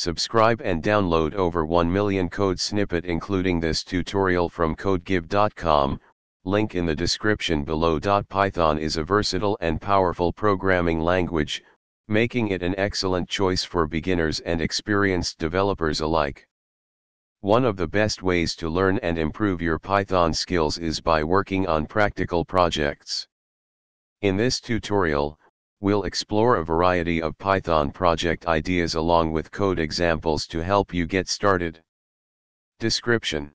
Subscribe and download over 1 million code snippet including this tutorial from codegive.com, link in the description below. Python is a versatile and powerful programming language, making it an excellent choice for beginners and experienced developers alike. One of the best ways to learn and improve your Python skills is by working on practical projects. In this tutorial, we'll explore a variety of Python project ideas along with code examples to help you get started. Description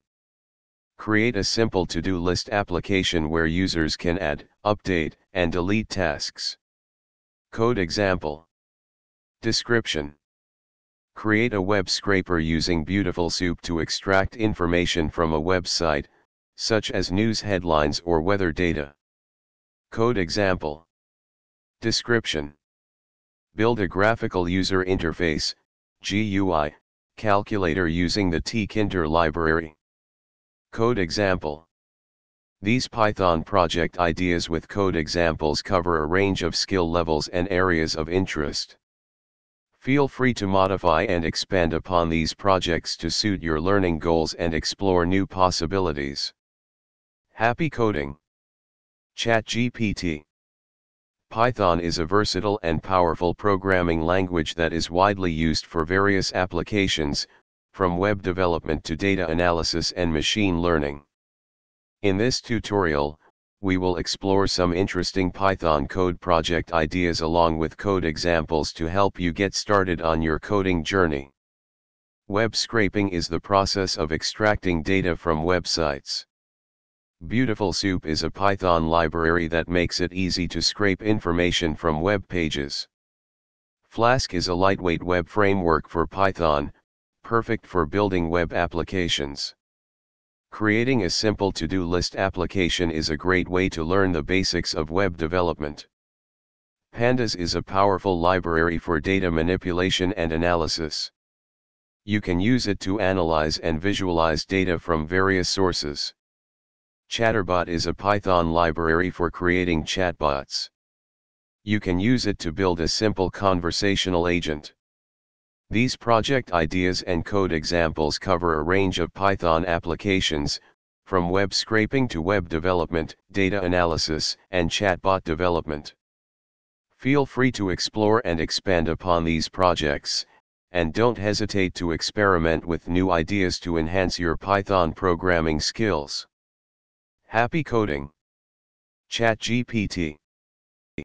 Create a simple to-do list application where users can add, update, and delete tasks. Code example Description Create a web scraper using Beautiful Soup to extract information from a website, such as news headlines or weather data. Code example Description Build a graphical user interface, GUI, calculator using the tkinter library. Code example These Python project ideas with code examples cover a range of skill levels and areas of interest. Feel free to modify and expand upon these projects to suit your learning goals and explore new possibilities. Happy coding! ChatGPT Python is a versatile and powerful programming language that is widely used for various applications, from web development to data analysis and machine learning. In this tutorial, we will explore some interesting Python code project ideas along with code examples to help you get started on your coding journey. Web scraping is the process of extracting data from websites. Beautiful Soup is a Python library that makes it easy to scrape information from web pages. Flask is a lightweight web framework for Python, perfect for building web applications. Creating a simple to-do list application is a great way to learn the basics of web development. Pandas is a powerful library for data manipulation and analysis. You can use it to analyze and visualize data from various sources. Chatterbot is a Python library for creating chatbots. You can use it to build a simple conversational agent. These project ideas and code examples cover a range of Python applications, from web scraping to web development, data analysis, and chatbot development. Feel free to explore and expand upon these projects, and don't hesitate to experiment with new ideas to enhance your Python programming skills. Happy coding! ChatGPT